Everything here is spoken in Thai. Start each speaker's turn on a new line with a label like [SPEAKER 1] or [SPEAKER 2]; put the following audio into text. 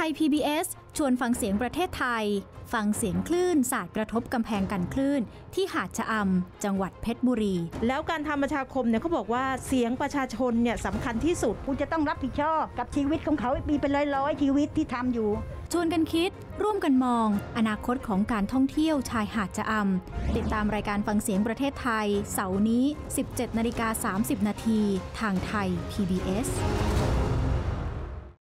[SPEAKER 1] ไทย PBS ชวนฟังเสียงประเทศไทย ฟังเสียงคลื่นสาดกระทบกำแพงกันคลื่น ที่หาดชะอำจังหวัดเพชรบุรี
[SPEAKER 2] แล้วการทำประชาคมเนี่ยเขาบอกว่าเสียงประชาชนเนี่ยสำคัญที่สุด
[SPEAKER 3] คุณจะต้องรับผิดชอบกับชีวิตของเขามีเป็นร้อยๆชีวิตที่ทำอยู่
[SPEAKER 1] ชวนกันคิด ร่วมกันมอง อนาคตของการท่องเที่ยวชายหาดชะอำติดตามรายการฟังเสียงประเทศไทย เสาร์นี้ 17นาฬิกา30นาทีทางไทย PBS